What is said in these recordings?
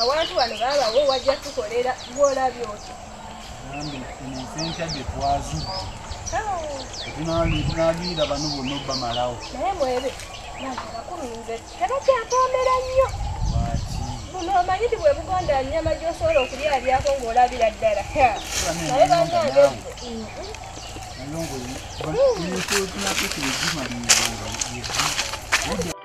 awantu wano baabawo wajja tukolera ng'olabye otyo. Nambe ensenta gye twazudde tetunagirira bano bonna obbamalawo naye mwebe nange bakuminze tebakyatondera nnyo. Buno omanyi ti bwe bugonda nnyama gy'osobola okulyalyako ng'olabira ddala. Naye bannange nalongoentunakekire kale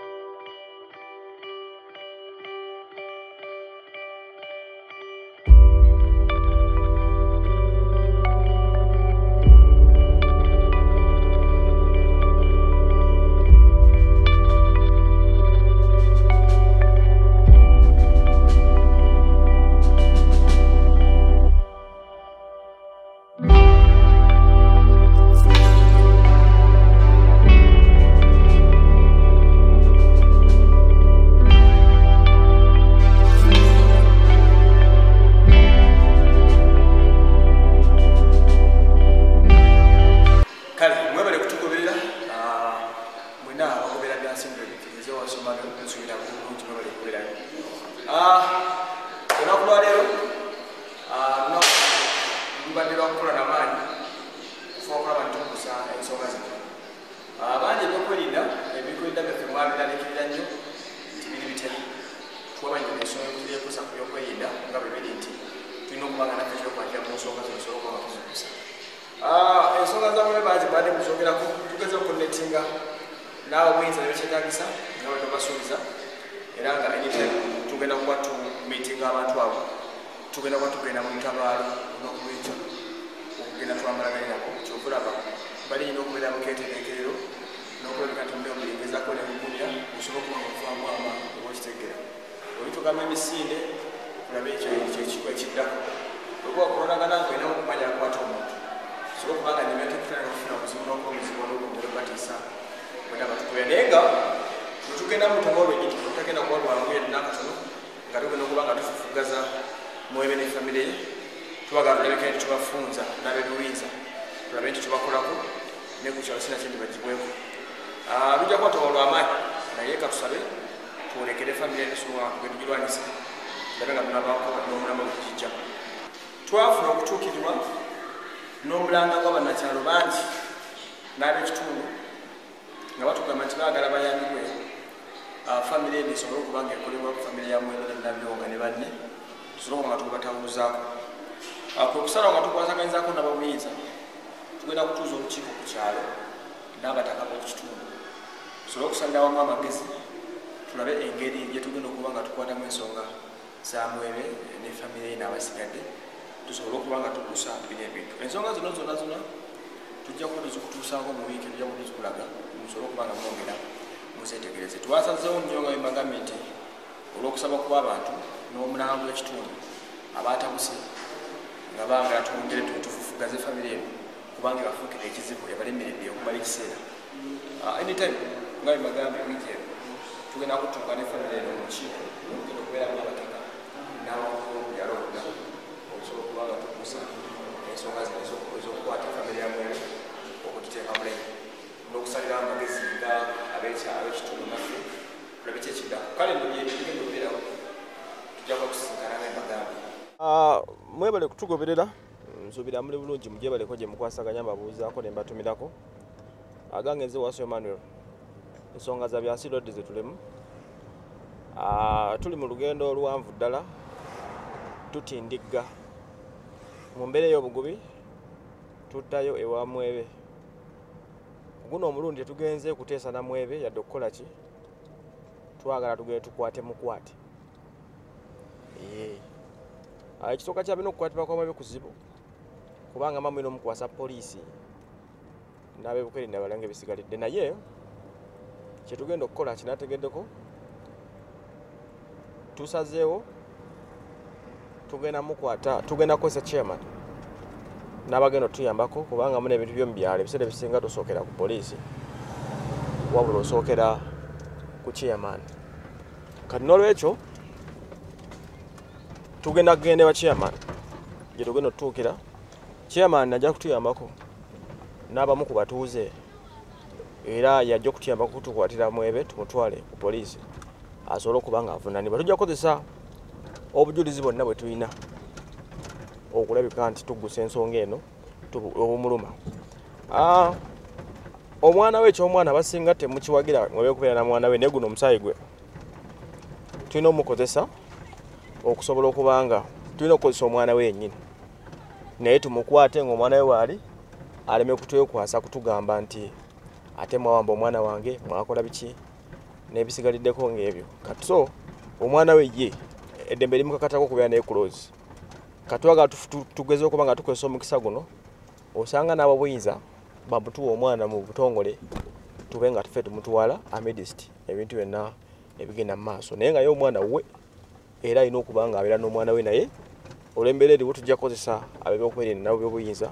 naawe buyinza nebekyetagisa nga bwe tubasuubiza era nga anytime tugenda kuba tumitinga abantu abo tugenda kuba tugenda mu lutabaalo olunaku lwekyo okugenda twambalaganye nabo kyokulaba. Balina okubeera muketerekerero nokulabika tumbe omulingezako nemugumya osobola okuba nga ovamwama obakitegera olitugamba emisinde kulabe ekyo ekiddako bwetugenda mu lutoba olwegiti tutagenda kuba lwanguye nakatono nga tugenda okuba nga tufufugaza mwebe ne famire ye tubaga tulabika nti tubafunza nabebiwinza tulabe nti tubakolako ne ku kyalo sina kindi bagibweko lujja kuba toba lwamaanyi naye katusabe twolekere famire nesobola tugirwanyisa tulabe nga tunabako n'omulamba gukijja twafuna okutuukirirwa n'omulanga gw'abannakyalo bangi n'ab'ekitundu nga batugamba nti baagala bayambibwe famire eno esobole okuba nga ekolebwa ku famire ya mwene nenabyonga ne banne tusobole nga tubatabuuzaako kwe kusalawo nga tukwasaganyizaako nababuyinza tugenda kutuuza olukiiko ku kyalo n'abataka b'oku kitundu tusobole okusalirawamu amagezi tulabe engeri gyetugenda okuba nga tukwatamu ensonga za mwebe ne famire ye n'abasigadde tusobole okuba nga tukusa bino ebintu. Ensonga zino zonna zonna tujja kuba tuzikutuusaako mu wiiki tujja kuba tuzikulaga musobole okuba nga mwongera muzetegereze twasazeewo nnyo nga bemagambye nti olw'okusaba kuba abantu n'omulango w'ekitundu abaatabuse nga bangala twongere tufufugaze famire eno kubanga ebafuukira ekizibu ebalemeredde okumala ekiseera. Anytime nga bemagambye wiiki eno tugenda kutuuka ne famire eno mu kiiko tugenda okubeeramu abataka bonna okusobola okuba nga tukusa ensonga zino ez'okukwata famire ya mwere okugiteeka mulenyi n'okusalira amagezi nga ab'ekitundu naffe tulabe kyekidda kale no byebigenda okubeerawo tujja kuba tusisinkana nga embagambye mwebale kutugoberera nsuubira muli bulungi mugyebaleko gye mukwasaganya mbabuuzaako ne mbatumirako. Agange nze waso emmanuel ensonga za byansi lodi zetulemu. Tuli mu lugendo oluwanvu ddala tutindigga. Mu mbeera ey'obugubi tuddayo ewa mwebe guno omulundi tetugenze kuteesa na mwebe yadde okukola ki? Twagala tugende tukwate mukwate. Ekisooka kya bina okukwatibwa kwa mwebe kuzibu kubanga mamwina omukwasa poliisi. N'abebukwerinda balange bisigalidde naye kyetugenda okukola kinategeddeko tusazeewo tugenda mukwata tugenda kukozesa chairman n'abagenda otuyambako kubanga muna ebintu byomu byalo ebiseera ebisinga tosookera ku poliisi wabula osookera ku chairman. Kati n'olwekyo tugenda kugenda ewa chairman gye tugenda otutuukira chairman ajja kutuyambako n'abamu ku batuuze era yajja okutuyambako kutukwatira mwebe tumutwale ku poliisi asobole okuba nga avunanibwa tujja kukozesa obujulizi bwonna bwe tulina okulabika nti tuggusa ensonga eno obumuluma. Ah, omwana we ekyomwana abasinga temukiwagira nga bekubeera na mwana we naye guno omusaayi gwe tulina omukozesa okusobola okuba nga tulina okukozesa omwana we yennyini. Naye tumukwate ngaomwana we waali aleme kutwekwasa kutugamba nti ate mwawamba omwana wange mwakola biki? N'ebisigaliriddeko ng'ebyo. Kati so omwana we ye eddembe limukakatako okubeera naye kulozi katwaga tugeze okuba nga tukozesa omukisa guno osanga n'abo buyinza bamutuwa omwana mu butongole tube nga tufe tumutwala amedist ebintu byonna ebigenda mu maaso. Naye nga ye omwana we era alina okuba nga abeera n'omwana we naye olw'embeera eriwo tujja kukozesa abebyokwerinda nabo byobuyinza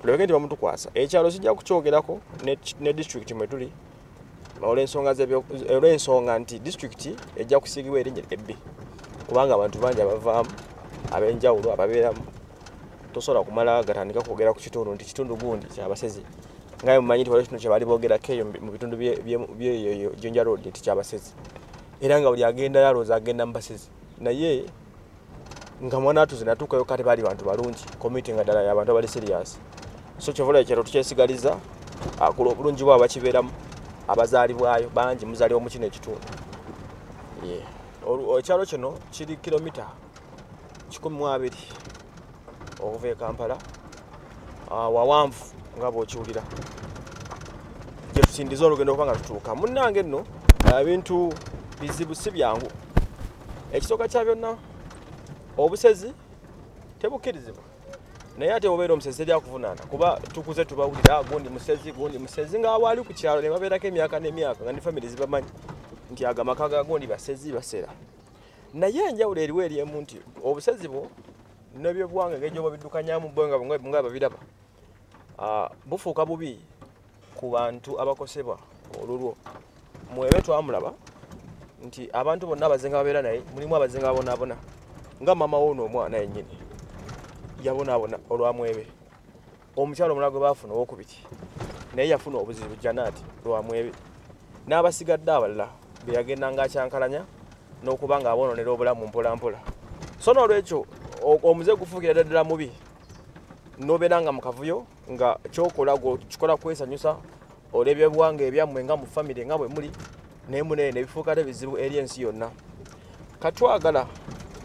tulabeke nti bamutukwasa. Ekyalo kijja kukyogerako ne- disitulikiti mwe tuli olw'ensonga nti disitulikiti ejja kusiigibwa erinnya ebbi kubanga abantu bangi abavaamu ab'enjawulo ababeeramu tosobola kumala gatandika kwogera ku kitundu nti kitundu gundi kyabasezi ngaye mumanyi nti waliwo kitundu kyebaali boogerako eyo mu bitundu bye- bye- byeyo jonja road nti kyabasezi era nga buli agendayo alowooza agenda mu basezi. Naye nga mwana atuze natuukayo kati baali bantu balungi community nga ddala yabantu abali serious. So kyovola ekyalo tukyesigaliza akula obulungi bwabo bakibeeramu abazaalibwayo bangi muzaalibwa mu kino ekitundu. Ekyalo kino kiri kilomita 12 okuva e kampala. Ah, wawanvu nga bwokiwulira. Gyetusindiza olugendo okuba nga tutuuka. Munnange nno ebintu bizibu si byangu. Ekisooka kya byonna obusezi tebukkirizibwa naye ate obeera omusezi eri akuvunaana. Kuba tukuze tubawulira gundi musezi gundi musezi ngaabo ali ku kyalo ne babeerako emyaka n'emyaka nga ne famire zibamanyi. Nti ago amaka ga gundi basezi basera naye enjawulo eriwo eri emu nti obusezi bwo nebyobuwanga engeri gyoba biddukanyamu bwe- nga babiraba bufuuka bubi ku bantu abakosebwa olulwo. Mwebe twamulaba nti abantu bonna abazenga babeera naye mulimu abazenga babonaabona nga mama wo n'omwana yennyini yabonaabona olwamwebe omukyalo omulala gwe baafuna owokubiri naye yafuna obuzibu janaati lwamwebe n'abasigadde abalala be yagendanga akyankalanya n'okuba nga aboononera obulamu mpolampola. So n'olwekyo o- omuze gufuukira ddala mubi nobeera nga mu kavuyo nga kyokola kikola kwesanyusa olw'ebyobuwanga ebyammwe nga mu famire nga bwe muli naye munene nebifuuka te bizibu eri ensi yonna. Katwagala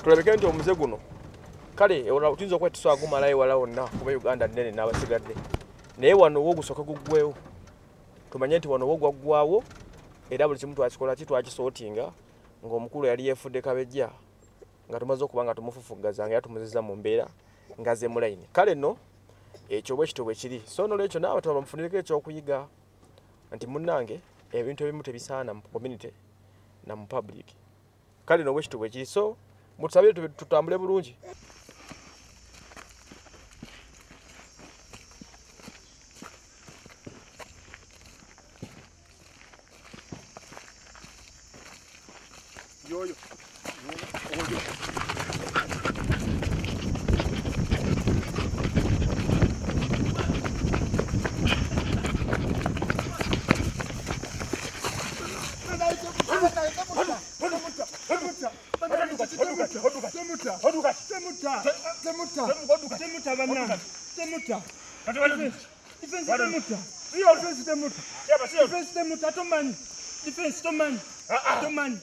tulabike nti omuze guno kale tuyinza okuba tusobola gumalayo ewala wonna kuba uganda nnene n'abasigadde. Naye wano wo ogusooke guggwewo tumanye nti wano wo gwaggwawo era buli kimu twakikola ki? Twakisootinga ng'omukulu yali yeefudde kabejja nga tumaze okuba nga tumufufugaza nga era tumuziza mu mbeera nga ze mulayini kale nno ekyo bwe kito bwe kiri. So nolwekyo n'abataba bamufunireko ekyokuyiga nti munnange ebintu ebimu tebisaana mu community na mu public. Kale nno bwe kito bwe kiri. So mutusabire tutambule bulungi Yo, yo. Oh, yo. Defense, don't man. Defense, don't man. Don't man.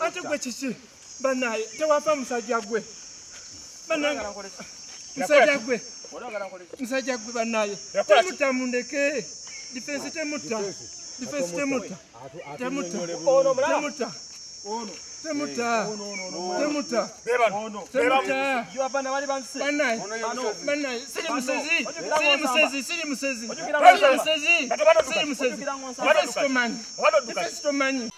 Ate gwe kiki banaye tewafa musajja gwe. Banaye musajja gwe. Musajja gwe banaye temuta mundeke. Difensi temuta difensi temuta temuta temuta temuta. Temuta. Temuta. Banaye banaye siri musezi. Siri musezi. Siri musezi. siri musezi. Siri musezi. difensi tomanyi difensi tomanyi